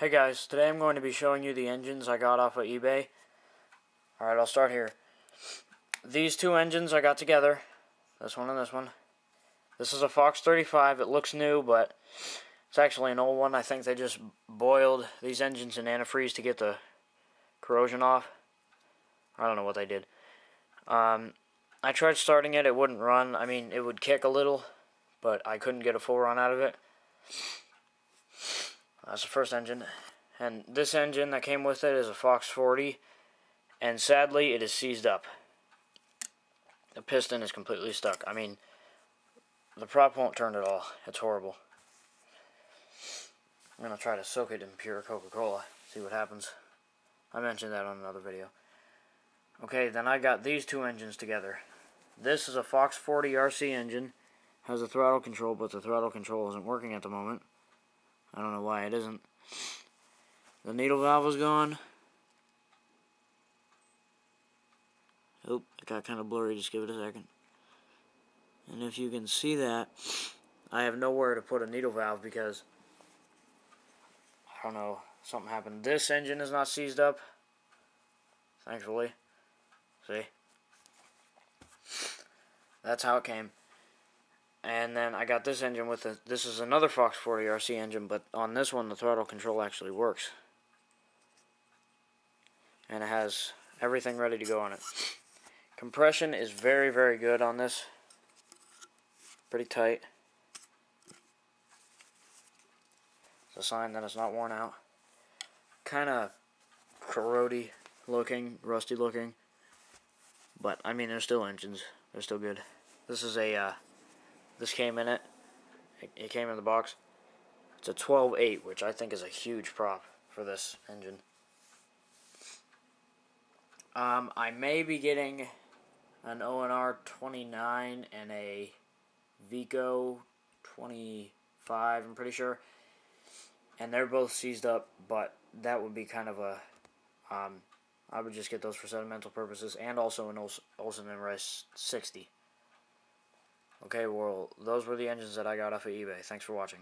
Hey guys, today I'm going to be showing you the engines I got off of eBay. Alright, I'll start here. These two engines I got together. This one and this one. This is a Fox 35. It looks new, but it's actually an old one. I think they just boiled these engines in antifreeze to get the corrosion off. I don't know what they did. Um, I tried starting it. It wouldn't run. I mean, it would kick a little, but I couldn't get a full run out of it. That's the first engine. And this engine that came with it is a Fox 40. And sadly, it is seized up. The piston is completely stuck. I mean, the prop won't turn at all. It's horrible. I'm going to try to soak it in pure Coca-Cola. See what happens. I mentioned that on another video. Okay, then I got these two engines together. This is a Fox 40 RC engine. Has a throttle control, but the throttle control isn't working at the moment. I don't know why it isn't. The needle valve is gone. Oop, it got kind of blurry. Just give it a second. And if you can see that, I have nowhere to put a needle valve because, I don't know, something happened. This engine is not seized up, thankfully. See? That's how it came. And then I got this engine with a, this is another Fox 40 RC engine, but on this one the throttle control actually works. And it has everything ready to go on it. Compression is very, very good on this. Pretty tight. It's a sign that it's not worn out. Kind of corrody looking, rusty looking. But, I mean, they're still engines. They're still good. This is a, uh, this came in it. It, came in the box. It's a 12.8, which I think is a huge prop for this engine. Um, I may be getting an ONR 29 and a Veco 25, I'm pretty sure. And they're both seized up, but that would be kind of a, um, I would just get those for sentimental purposes, and also an Ohlsson and Rice 60. Okay, well, those were the engines that I got off of eBay. Thanks for watching.